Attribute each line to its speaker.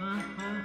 Speaker 1: Uh-huh.